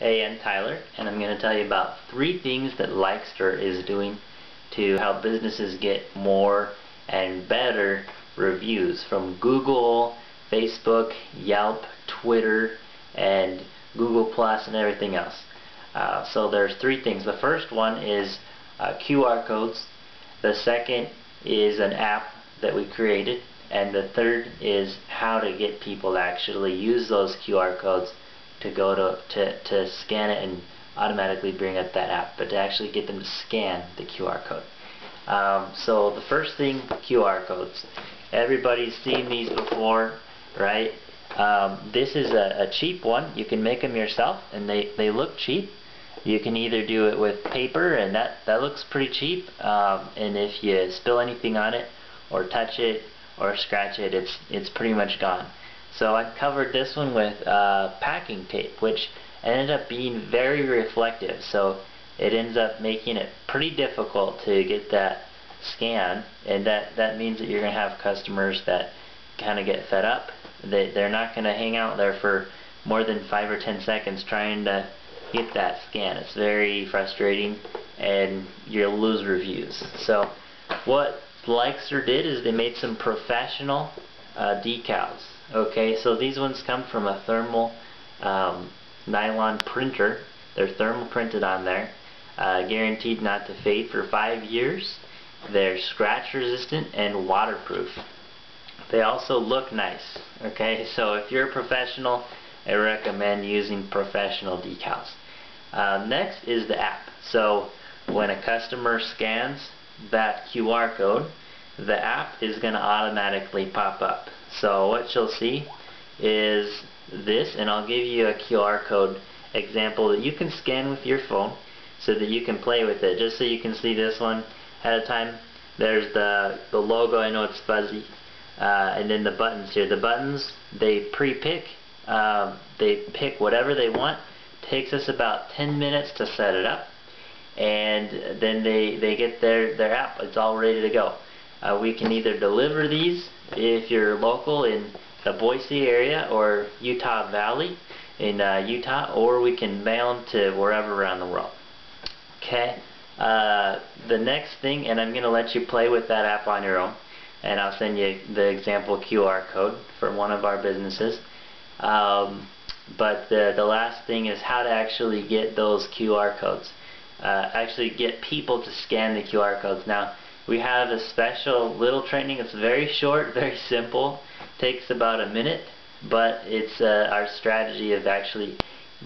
Hey, I'm Tyler, and I'm going to tell you about three things that Likester is doing to help businesses get more and better reviews from Google, Facebook, Yelp, Twitter, and Google Plus, and everything else. Uh, so there's three things. The first one is uh, QR codes. The second is an app that we created. And the third is how to get people to actually use those QR codes to go to, to, to scan it and automatically bring up that app, but to actually get them to scan the QR code. Um, so the first thing, QR codes. Everybody's seen these before, right? Um, this is a, a, cheap one. You can make them yourself, and they, they look cheap. You can either do it with paper, and that, that looks pretty cheap. Um, and if you spill anything on it, or touch it, or scratch it, it's, it's pretty much gone. So I covered this one with uh, packing tape, which ended up being very reflective. So it ends up making it pretty difficult to get that scan, and that, that means that you're going to have customers that kind of get fed up. They, they're not going to hang out there for more than 5 or 10 seconds trying to get that scan. It's very frustrating, and you'll lose reviews. So what Likester did is they made some professional uh, decals. Okay, so these ones come from a thermal um, nylon printer. They're thermal printed on there. Uh, guaranteed not to fade for five years. They're scratch resistant and waterproof. They also look nice. Okay, so if you're a professional, I recommend using professional decals. Uh, next is the app. So when a customer scans that QR code, the app is going to automatically pop up. So what you'll see is this, and I'll give you a QR code example that you can scan with your phone so that you can play with it. Just so you can see this one at a time. There's the, the logo, I know it's fuzzy, uh, and then the buttons here. The buttons, they pre-pick, um, they pick whatever they want. Takes us about 10 minutes to set it up, and then they, they get their, their app. It's all ready to go. Uh, we can either deliver these if you're local in the Boise area or Utah Valley in uh, Utah, or we can mail them to wherever around the world. Okay. Uh, the next thing, and I'm going to let you play with that app on your own, and I'll send you the example QR code for one of our businesses. Um, but the, the last thing is how to actually get those QR codes. Uh, actually get people to scan the QR codes. Now, we have a special little training. It's very short, very simple. Takes about a minute, but it's uh, our strategy of actually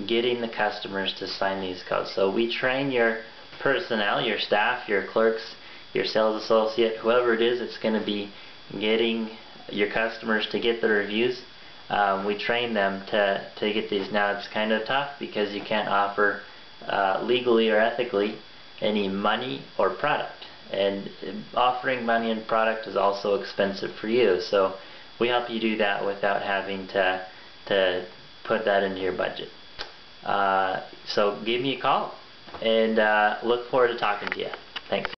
getting the customers to sign these codes. So we train your personnel, your staff, your clerks, your sales associate, whoever it is it's going to be getting your customers to get the reviews. Um, we train them to, to get these. Now it's kind of tough because you can't offer uh, legally or ethically any money or product and offering money and product is also expensive for you. So we help you do that without having to to put that into your budget. Uh, so give me a call and uh, look forward to talking to you. Thanks